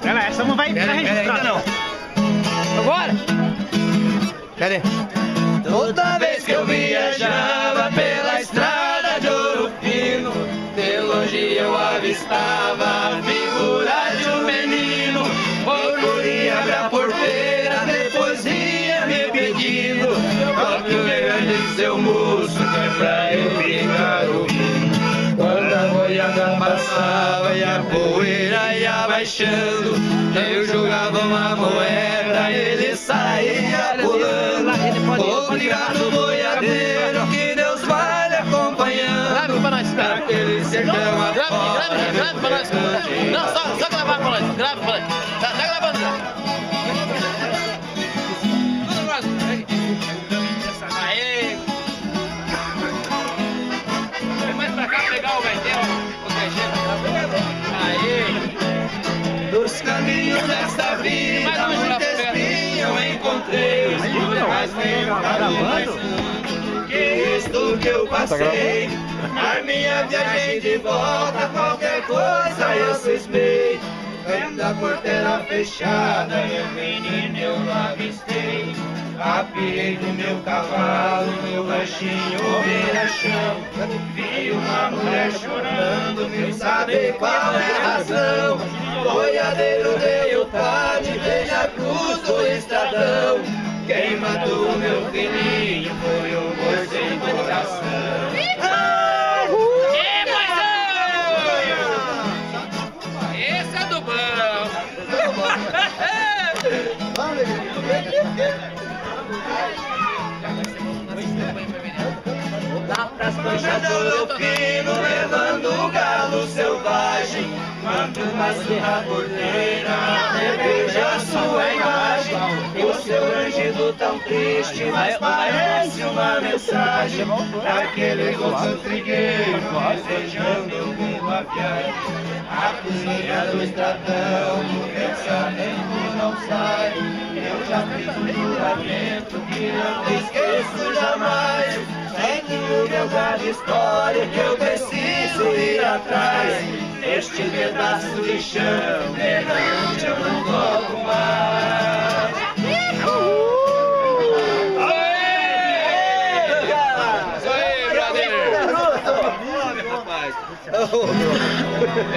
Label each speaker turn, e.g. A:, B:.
A: Pera, essa não vai
B: Pera, pera, não.
C: Agora?
B: Cadê?
D: Toda vez que eu viajava pela estrada passava e a poeira ia baixando, eu jogava uma moeda, ele saía pulando. Obrigado, boiadeiro, que Deus vai lhe acompanhando.
C: Grave pra nós. Grave,
D: Aquele sertão afora, encontrei. Mas tenho caminho que isto que eu passei. Na minha viagem de volta, qualquer coisa eu cismei. Vendo a porteira fechada, eu menino eu avistei. Apiei do meu cavalo, meu baixinho beira chão. Vi uma mulher chorando, vim saber qual é a razão. Boiadeiro dei estradão. Quem matou meu filhinho foi o boi sem coração.
C: Ê, Moisão! Esse é do.
D: Lá pras fino, levando o galo selvagem. Quando passo na porteira, reveja sua imagem. Tão triste, mas parece uma mensagem. Daquele gosto trigueiro, desejando uma viagem. A cozinha do estradão, o pensamento não sai. Eu já fiz um juramento que não esqueço jamais. É que o meu grande história que eu preciso ir atrás. Este pedaço de chão, perante eu não toco
C: Oh.